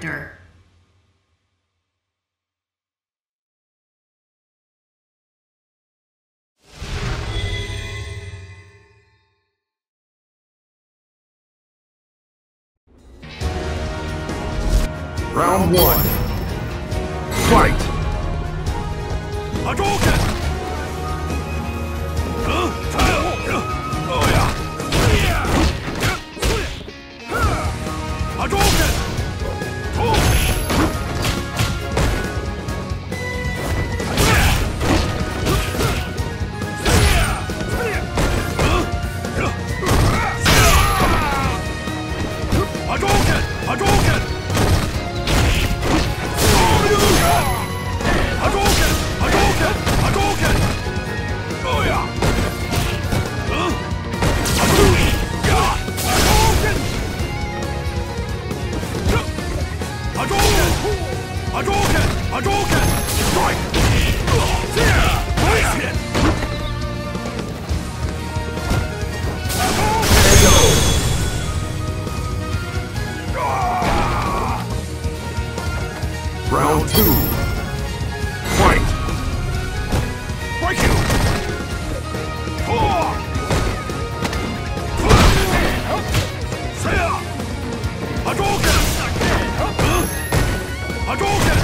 character Round one. Fight! Hadouken! Huh? Round two. Fight! Break you! Four! Hadouken! Hadouken! Hadouken!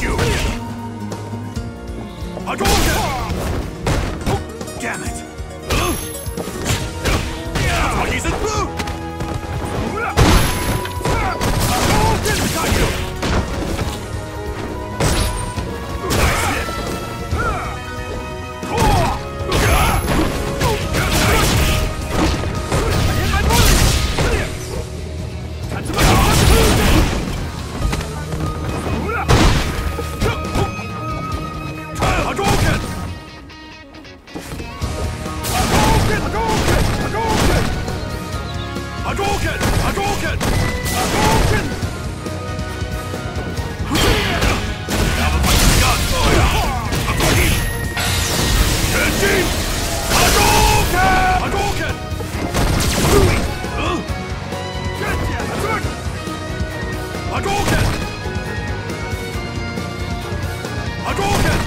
You! Hadouken! Hadouken! Hadouken! Hadouken! Now the fight is done. Oh, yeah. Hadouken! Genji! Hadouken! Hadouken! Huh? Genji! Hadouken! Hadouken! Hadouken!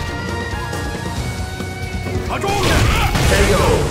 Hadouken! KO!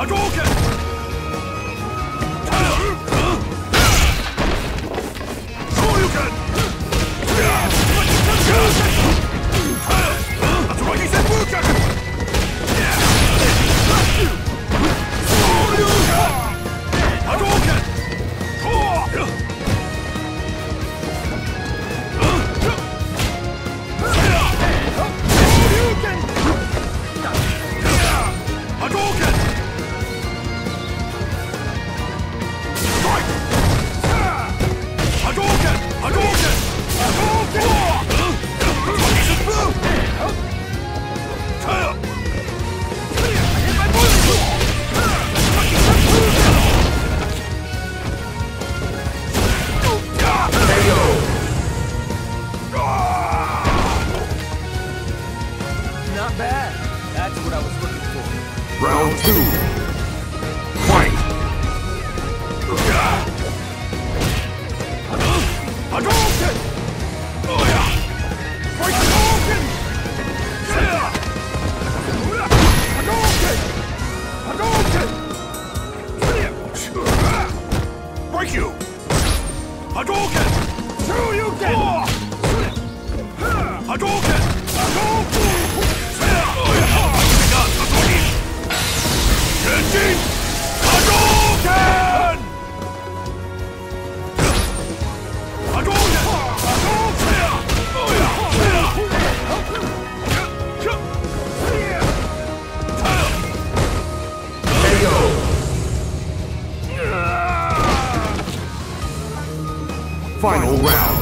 Hadouken! Round two. Fight! Hadouken! Break Hadouken! Hadouken! Hadouken! Break you! Hadouken! Shoryuken! Hadouken! Hadouken! Final round.